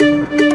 Música